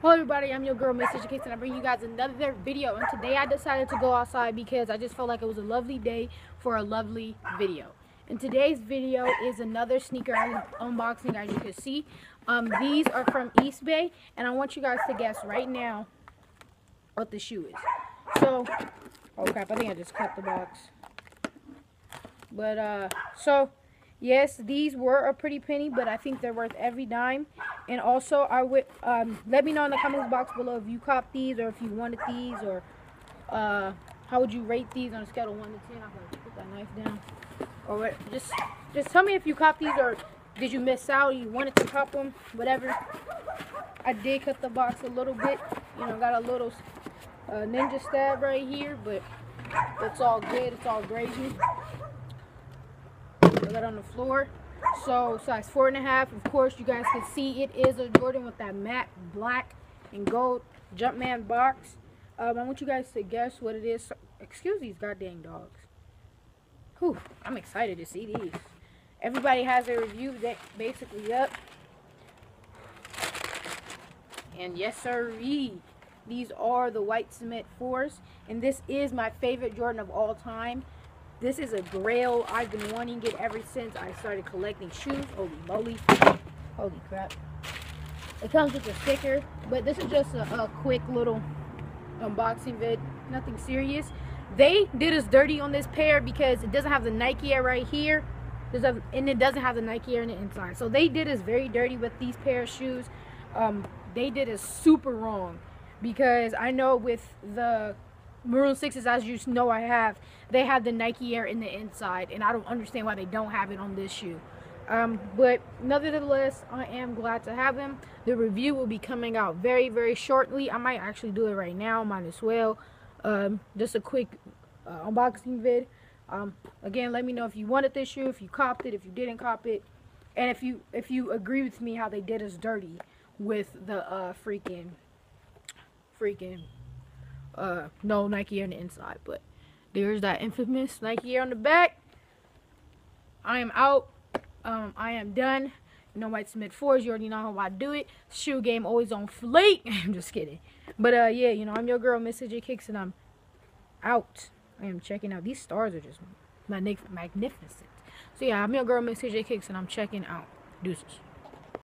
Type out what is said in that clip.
Hello everybody, I'm your girl Miss Education and I bring you guys another video and today I decided to go outside because I just felt like it was a lovely day for a lovely video. And today's video is another sneaker unboxing as you can see. Um, these are from Eastbay and I want you guys to guess right now what the shoe is. So, oh crap, I think I just cut the box. But uh, so Yes, these were a pretty penny, but I think they're worth every dime. And also, I would um, let me know in the comments box below if you copped these or if you wanted these or uh, how would you rate these on a scale of one to ten. I'm gonna put that knife down. Or just just tell me if you copped these or did you miss out? You wanted to cop them, whatever. I did cut the box a little bit. You know, got a little uh, ninja stab right here, but it's all good. It's all gravy that on the floor. So size four and a half. Of course, you guys can see it is a Jordan with that matte black and gold Jumpman box. Um, I want you guys to guess what it is. Excuse these goddamn dogs. Whew, I'm excited to see these. Everybody has a review that basically up. And yes, sir, these are the white cement fours. And this is my favorite Jordan of all time. This is a grail. I've been wanting it ever since I started collecting shoes. Holy moly. Holy crap. It comes with a sticker, but this is just a, a quick little unboxing vid. Nothing serious. They did us dirty on this pair because it doesn't have the Nike Air right here. A, and it doesn't have the Nike Air in the inside. So they did us very dirty with these pair of shoes. Um, they did us super wrong because I know with the Maroon 6s, as you know I have, they have the Nike Air in the inside, and I don't understand why they don't have it on this shoe. Um, but nevertheless, I am glad to have them. The review will be coming out very, very shortly. I might actually do it right now, might as well. Um, just a quick uh, unboxing vid. Um, again, let me know if you wanted this shoe, if you copped it, if you didn't cop it, and if you if you agree with me how they did us dirty with the uh, freaking freaking uh, no Nike on the inside, but there's that infamous Nike on the back. I am out. Um, I am done. You know, White Cement 4s, you already know how I do it. Shoe game always on fleek. I'm just kidding. But, uh, yeah, you know, I'm your girl, Miss J Kicks, and I'm out. I am checking out. These stars are just magnificent. So, yeah, I'm your girl, Miss J Kicks, and I'm checking out. Deuces.